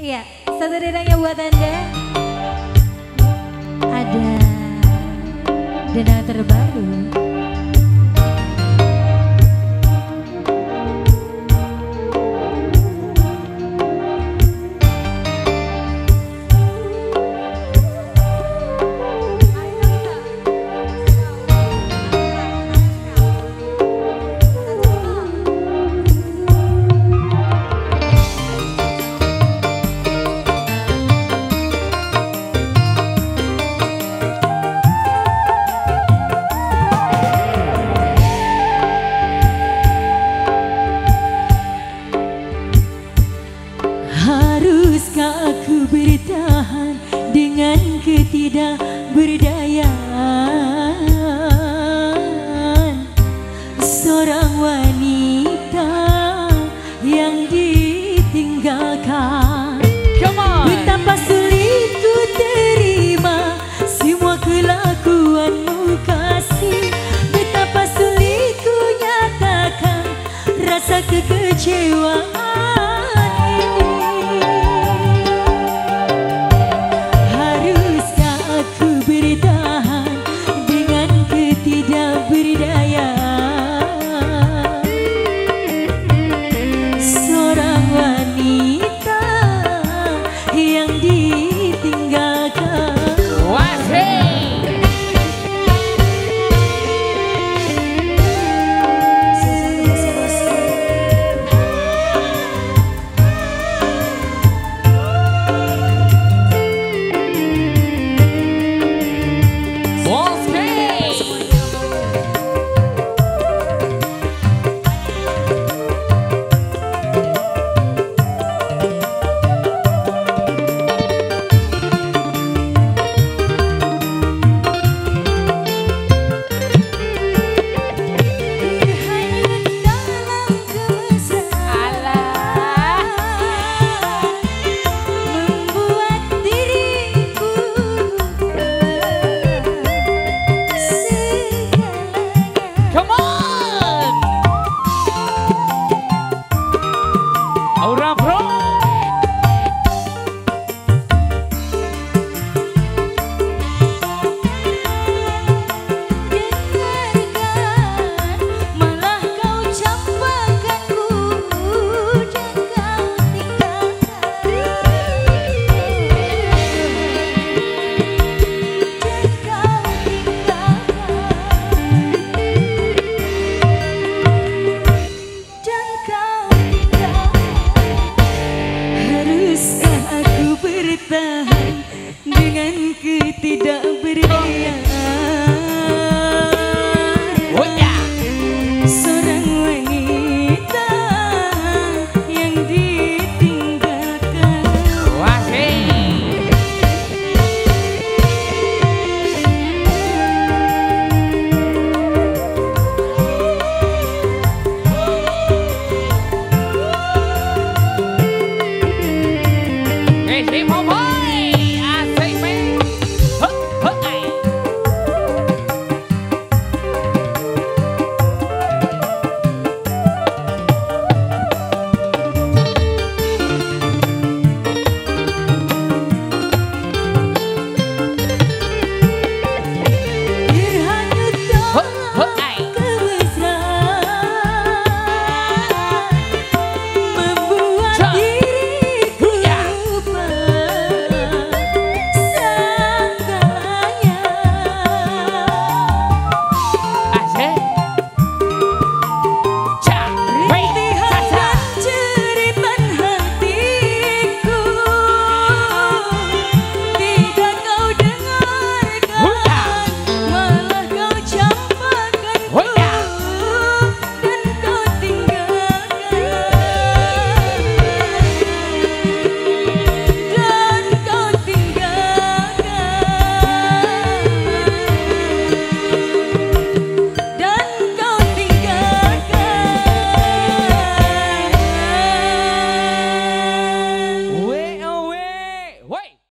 Iya, satu dedangnya buat Anda. Ada dedang terbaru. Haruskah aku bertahan dengan ketidakberdayaan? Seorang wanita yang ditinggalkan. Betapa sulit ku terima semua kelakuanmu kasih. Betapa sulit ku nyatakan rasa kekecewaan dengan ketidakberdayaan Oh